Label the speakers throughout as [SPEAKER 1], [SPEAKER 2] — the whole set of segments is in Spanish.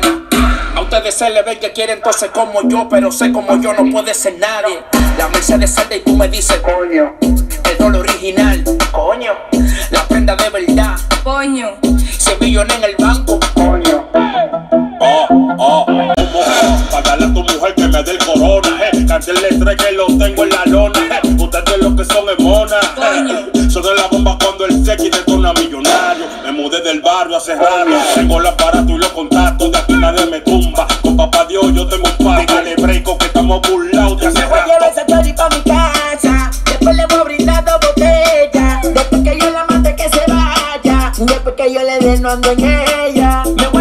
[SPEAKER 1] A ustedes se le ve que quieren entonces como yo, pero sé como yo no puede ser nadie. La Mercedes salta y tú me dices, coño, el rol original, coño, la prenda de verdad,
[SPEAKER 2] Coño.
[SPEAKER 1] se millones en el banco, coño.
[SPEAKER 3] Oh, oh, tu mujer, para darle a tu mujer que me dé el corona, eh. Cantarle tres que lo tengo en la lona, eh. Ustedes lo que son es mona, eh. Soy de la bomba cuando el sequi detona millonario. Me mudé del barrio hace raro. Tengo el aparato y los contactos, nadie me tumba. Con papá Dios yo tengo un par, dale break que estamos burlados de hace
[SPEAKER 4] voy a esa chori pa' mi casa. Después le voy a brindar dos botellas. Después que yo la mate que se vaya. Después que yo le dé no ando en ella. Me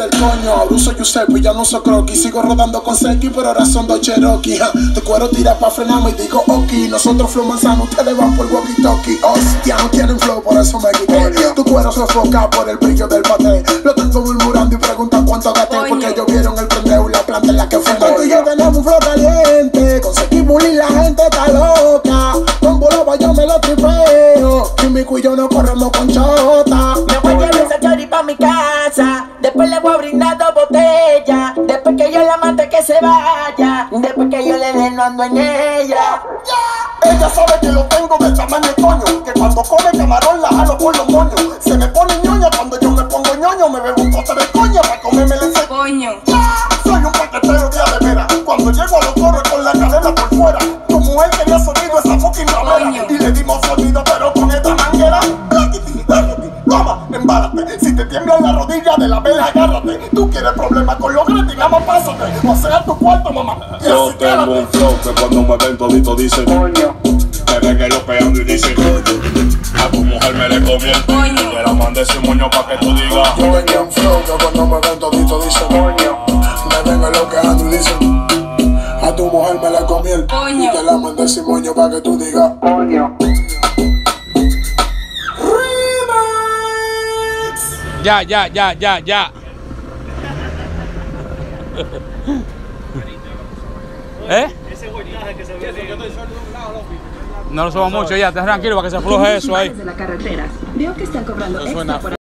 [SPEAKER 5] del coño, ahora uso Giuseppe, ya no uso croquis. Sigo rodando con Seki, pero ahora son dos Cherokee ja. Tu cuero tira pa' frenarme y digo ok Nosotros flow manzano, ustedes van por walkie talkie Hostia, no tienen flow, por eso me quité. Tu cuero se enfoca por el brillo del paté. Lo tengo murmurando y preguntan cuánto gasté. Porque ellos vieron el prendeo y la planta en la que fue Tú y yo tenemos un flow caliente Con Seki Bully la gente está loca. Con Bulova yo me lo tripeo. Y mi cuello no corremos con chota
[SPEAKER 4] le voy a brindar dos botellas. Después que yo la mate que se vaya. Después que yo le dé no ando en ella.
[SPEAKER 5] Ella sabe que lo tengo de tamaño coño Que cuando come camarón la jalo por los moños Se me pone ñoña cuando yo me pongo ñoño Me bebo un pote de coña para comerme el ese
[SPEAKER 2] Coño.
[SPEAKER 5] Soy un paquetero de adevera Cuando llego a los Tiembla la rodilla de la vela agárrate. Tú quieres problemas con los gratis, vamos pásate. O sea tu cuarto mamá. Y
[SPEAKER 3] Yo
[SPEAKER 5] así
[SPEAKER 3] tengo
[SPEAKER 5] quédate.
[SPEAKER 3] un flow que cuando me ven todito dicen Coño. Me ven que lo peando y dicen A tu mujer me le comí el
[SPEAKER 2] Coño.
[SPEAKER 3] Te la mandé sin moño pa' que tú digas
[SPEAKER 5] Yo tenía un flow que cuando me ven todito dicen coño Me ven eloqueando y dicen A tu mujer me la comí el
[SPEAKER 2] Coño.
[SPEAKER 5] Y te la mandé sin moño para que tú digas coño
[SPEAKER 6] Ya, ya, ya, ya, ya. ¿Eh? No lo subo mucho ya, tranquilo para que se afloje eso ahí.
[SPEAKER 7] de la carretera. Veo que están cobrando
[SPEAKER 6] Eso
[SPEAKER 7] extra
[SPEAKER 6] suena
[SPEAKER 7] por